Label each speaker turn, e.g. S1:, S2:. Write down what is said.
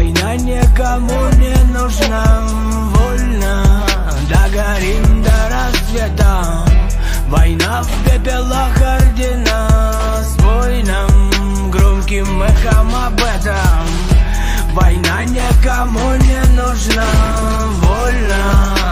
S1: Война никому не нужна Вольно. Догорим до рассвета. Война в пепелах ордена. С войном громким эхом об этом. Война никому не нужна